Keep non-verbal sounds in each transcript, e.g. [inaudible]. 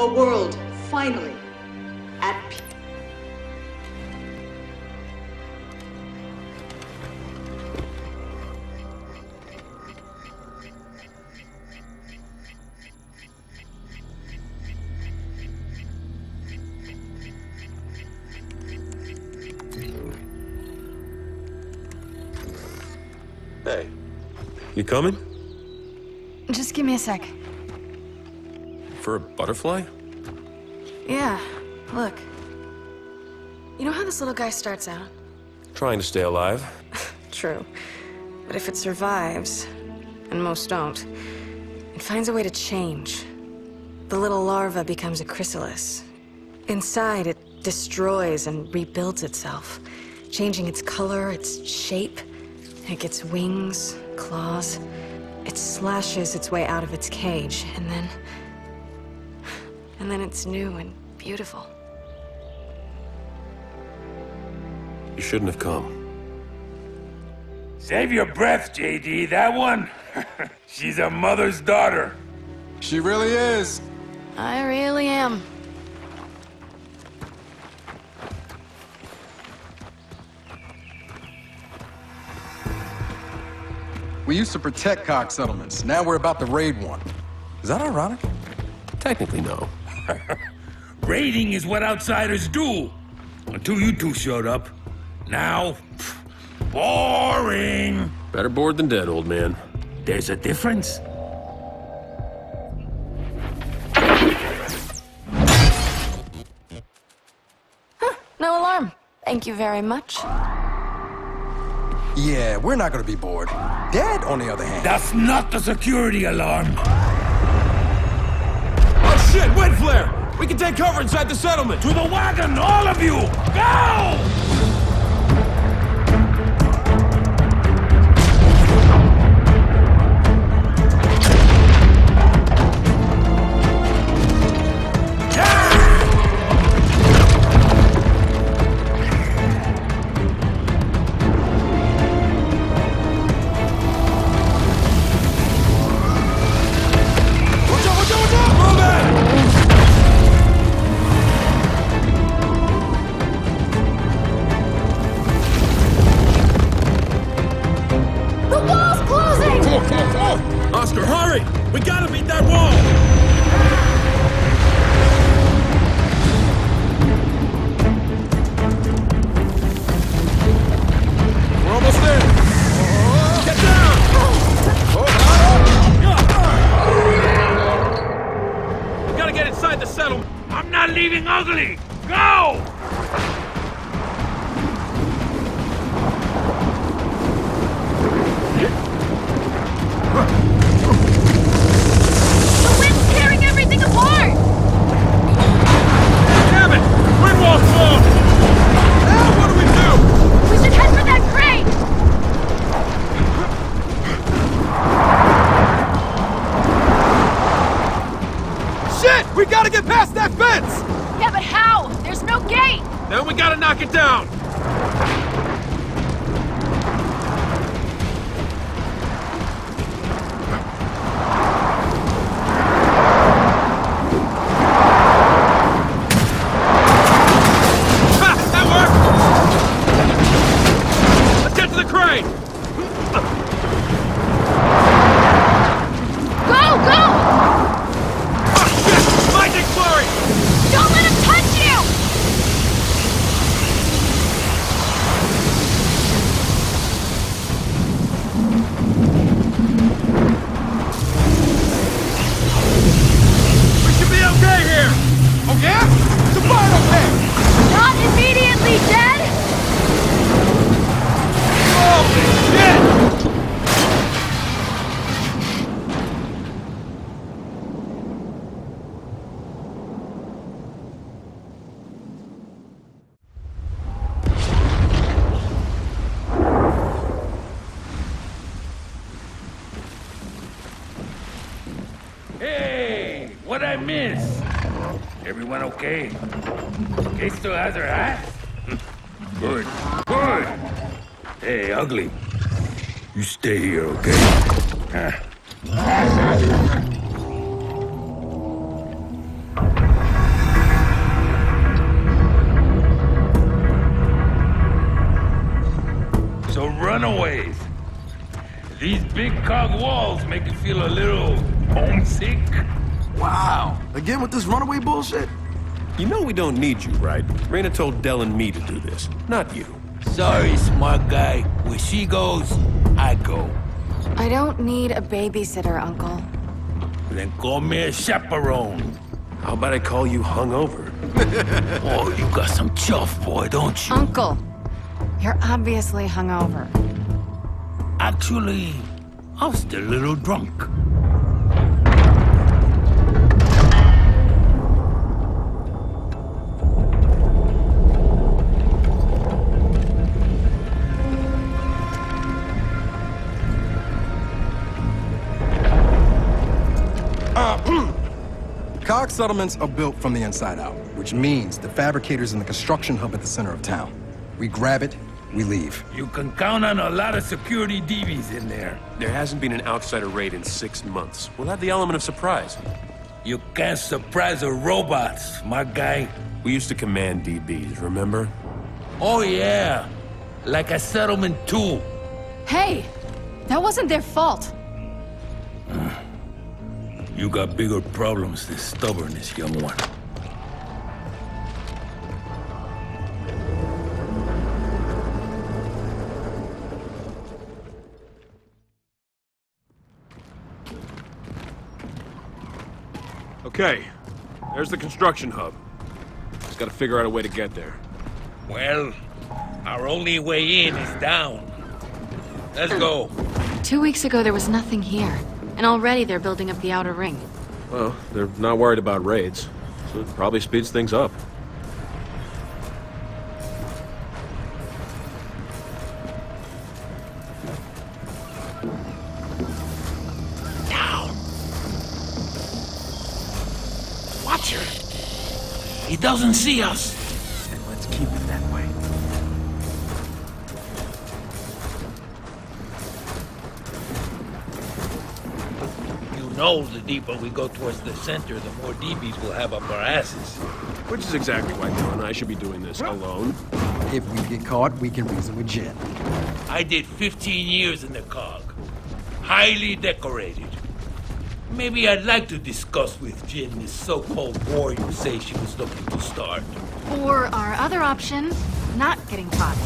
A world, finally, at peace. Hey, you coming? Just give me a sec. For a butterfly? Yeah, look. You know how this little guy starts out? Trying to stay alive. [laughs] True. But if it survives, and most don't, it finds a way to change. The little larva becomes a chrysalis. Inside, it destroys and rebuilds itself, changing its color, its shape. It gets wings, claws. It slashes its way out of its cage, and then. And then it's new and beautiful. You shouldn't have come. Save your breath, JD. That one, [laughs] she's a mother's daughter. She really is. I really am. We used to protect COG settlements. Now we're about to raid one. Is that ironic? Technically, no. [laughs] Raiding is what outsiders do. Until you two showed up. Now, pff, boring. Better bored than dead, old man. There's a difference. No alarm. Thank you very much. Yeah, we're not gonna be bored. Dead, on the other hand. That's not the security alarm. Shit, wind flare! We can take cover inside the settlement! To the wagon, all of you! Go! Go! Then we gotta knock it down! miss. Everyone okay? They still has her hat? Good. Good! Hey, ugly. You stay here, okay? So runaways. These big cog walls make you feel a little homesick. Wow. Again with this runaway bullshit? You know we don't need you, right? Reyna told Del and me to do this, not you. Sorry, smart guy. Where she goes, I go. I don't need a babysitter, Uncle. Then call me a chaperone. How about I call you hungover? [laughs] Oh, you got some chuff, boy, don't you? Uncle, you're obviously hungover. Actually, I'm still a little drunk. Cog settlements are built from the inside out, which means the fabricators in the construction hub at the center of town. We grab it, we leave. You can count on a lot of security DBs in there. There hasn't been an outsider raid in six months. We'll have the element of surprise. You can't surprise the robots, my guy. We used to command DBs, remember? Oh, yeah. Like a settlement, too. Hey, that wasn't their fault. You got bigger problems than stubbornness, young one. Okay, there's the construction hub. Just gotta figure out a way to get there. Well, our only way in is down. Let's go. Two weeks ago, there was nothing here. And already they're building up the outer ring. Well, they're not worried about raids, so it probably speeds things up. Down. Watch her. He doesn't see us. Know the deeper we go towards the center, the more DBs we'll have up our asses. Which is exactly why Del and I should be doing this alone. If we get caught, we can reason with Jinn. I did 15 years in the cog. Highly decorated. Maybe I'd like to discuss with Jinn this so-called war you say she was looking to start. Or our other option, not getting caught.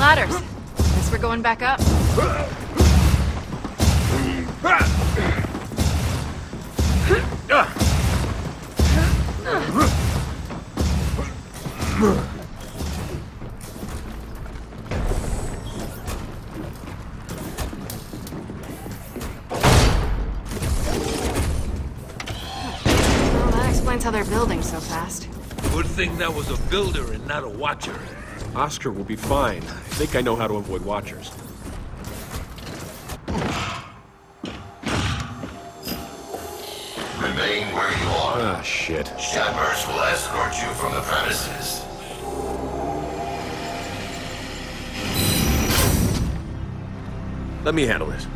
Ladders. We're going back up. That explains how they're building so fast. Good thing that was a builder and not a watcher. Oscar will be fine. I think I know how to avoid watchers. Remain where you are. Ah, shit. Shepherds will escort you from the premises. Let me handle this.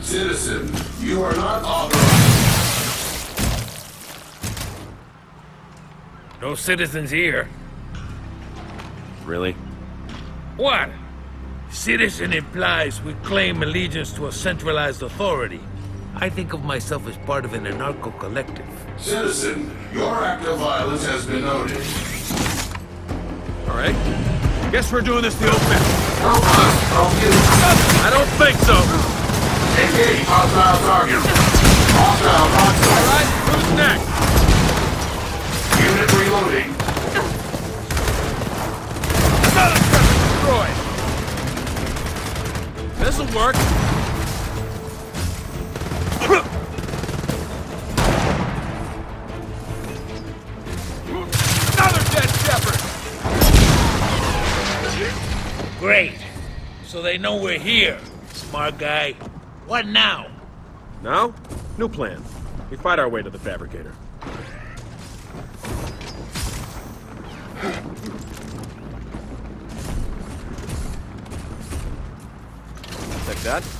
Citizen, you are not authorized. No citizens here. Really? What? Citizen implies we claim allegiance to a centralized authority. I think of myself as part of an anarcho collective. Citizen, your act of violence has been noted. All right. Guess we're doing this the old fashioned. No us from you. I don't think so. Engage hostile target. Hostile All contact. right, who's next? Unit reloading. Another pressure destroyed. This'll work. Another dead shepherd. Great. So they know we're here, smart guy. What now? Now, new plan. We fight our way to the fabricator. That?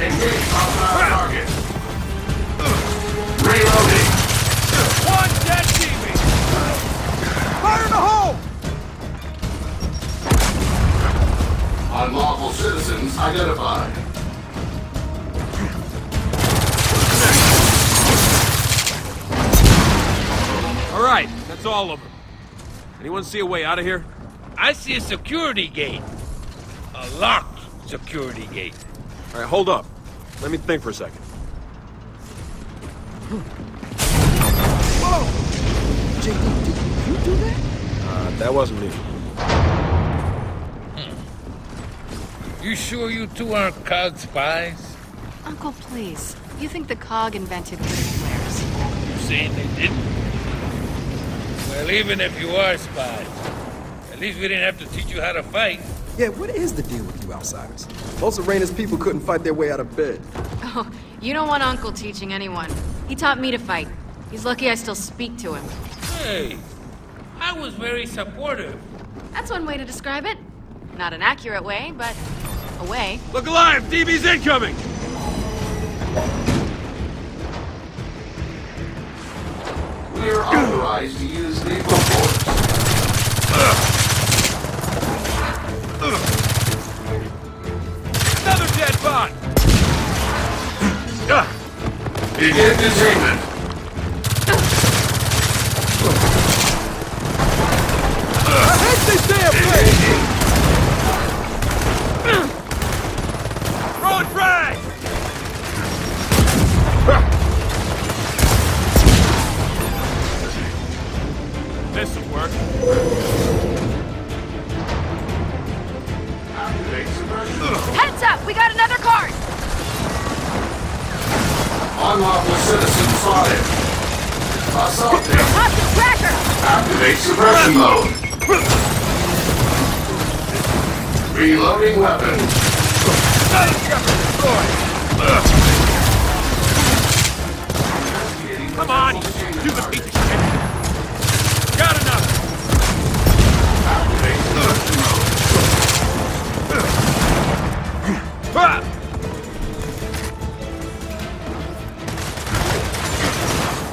Engage hostile target. Reloading. One dead! Fire the hole! Unlawful citizens identified. All right, that's all of them. Anyone see a way out of here? I see a security gate. A locked security gate. All right, hold up. Let me think for a second. Whoa, Jacob, did you Uh, that wasn't me. You sure you two aren't COG spies? Uncle, please. You think the COG invented grid flares? You saying they didn't? Well, even if you are spies, at least we didn't have to teach you how to fight. Yeah, what is the deal with you outsiders? Most of Reyna's people couldn't fight their way out of bed. [laughs] Oh, you don't want Uncle teaching anyone. He taught me to fight. He's lucky I still speak to him. Hey, I was very supportive. That's one way to describe it. Not an accurate way, but a way. Look alive! DB's incoming! We are authorized to use lethal Bot! Begin containment.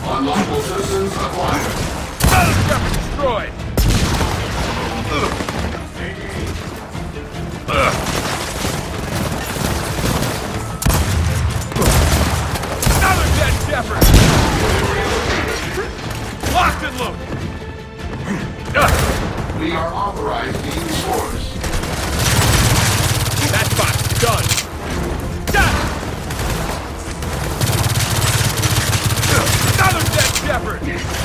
Unlawful citizens acquired. Battleship destroyed. Another dead Shepherd! Locked and loaded! We are authorized to use. Dead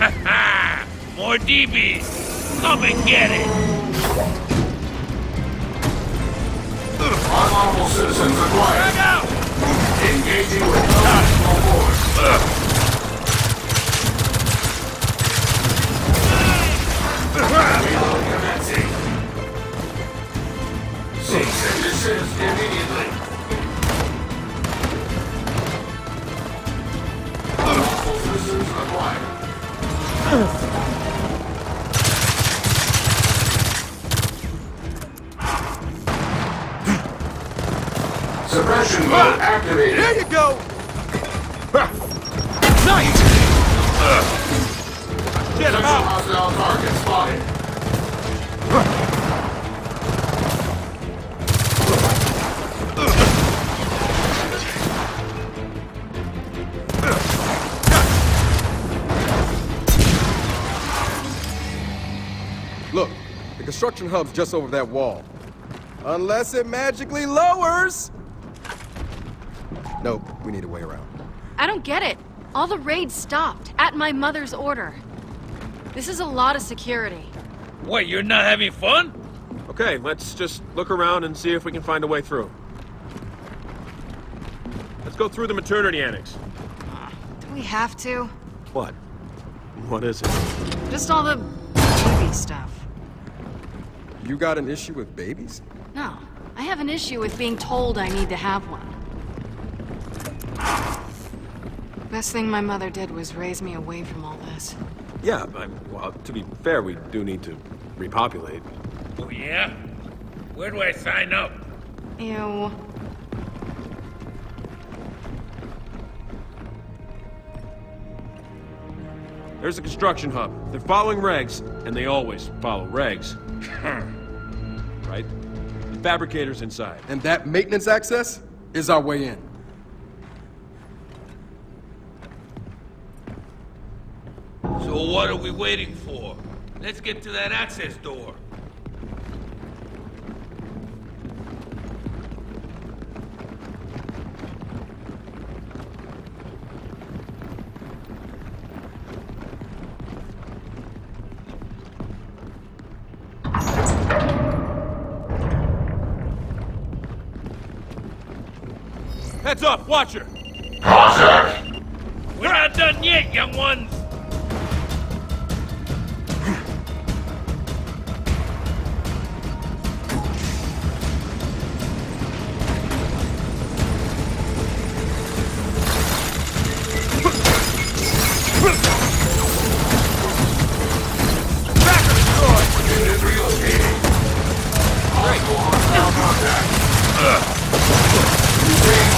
More DBs! Come and get it! Unlawful citizens acquired. Engaging with no force. Reload commencing. And desist immediately. Citizens acquired. Suppression mode activated. There you go! Nice! Construction hub's just over that wall. Unless it magically lowers! Nope, we need a way around. I don't get it. All the raids stopped, at my mother's order. This is a lot of security. What, you're not having fun? Okay, let's just look around and see if we can find a way through. Let's go through the maternity annex. Do we have to? What? What is it? Just all the baby stuff. You got an issue with babies? No, I have an issue with being told I need to have one. Best thing my mother did was raise me away from all this. Yeah, I, well, to be fair, we do need to repopulate. Oh, yeah? Where do I sign up? Ew. There's the construction hub. They're following regs, and they always follow regs. [laughs] right? Fabricator's inside. And that maintenance access is our way in. So what are we waiting for? Let's get to that access door. Heads up, Watcher! We're not done yet, young ones! Unit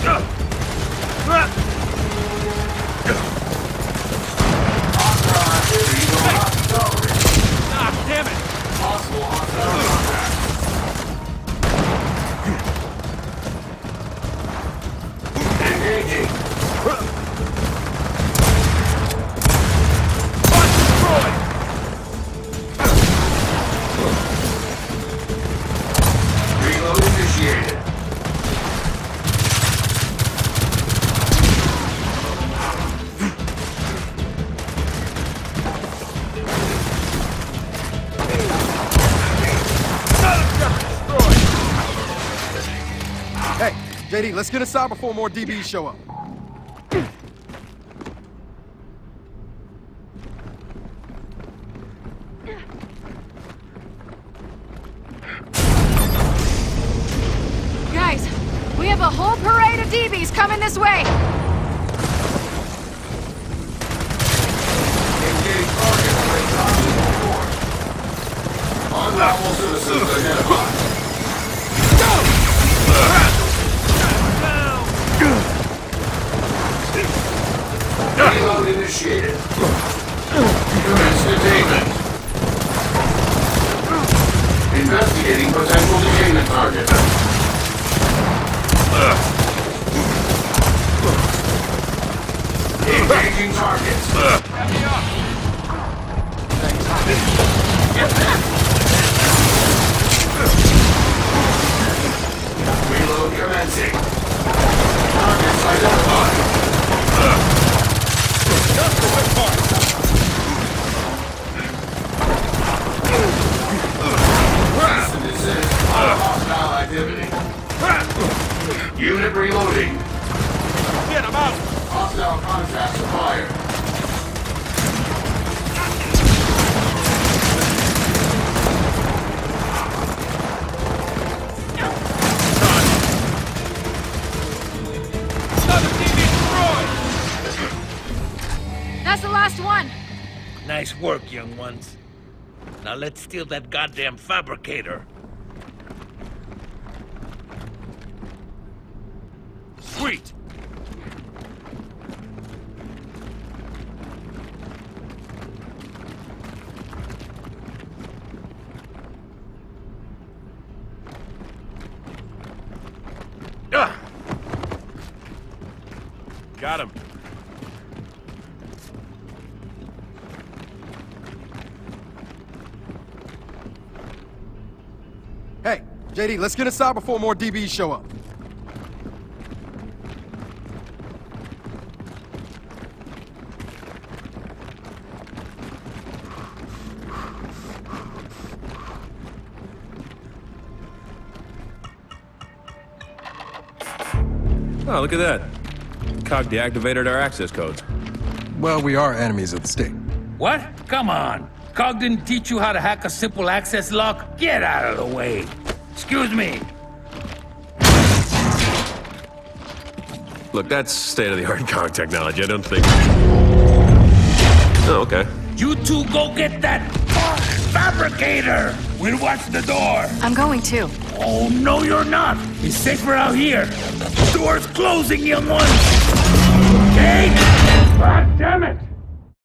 Unlawful Hey, let's get inside before more DBs show up. Guys, we have a whole parade of DBs coming this way. Engage target when possible force. Unlawful initiated. Commence detainment. Investigating potential detainment target. Engaging targets. Reload commencing. Targets identified. Cease and desist. All hostile activity. Unit reloading. Get him out! Hostile contract acquired. That's the last one. Nice work, young ones. Now let's steal that goddamn fabricator. JD, let's get inside before more DBs show up. Oh, look at that. Cog deactivated our access codes. Well, we are enemies of the state. What? Come on. Cog didn't teach you how to hack a simple access lock? Get out of the way. Excuse me. Look, that's state-of-the-art [laughs] cog technology. I don't think... Oh, okay. You two go get that fabricator. We'll watch the door. I'm going too. Oh, no, you're not. It's safer out here. Door's closing, young one. Okay? God damn it.